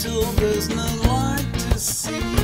till there's no light to see.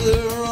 loser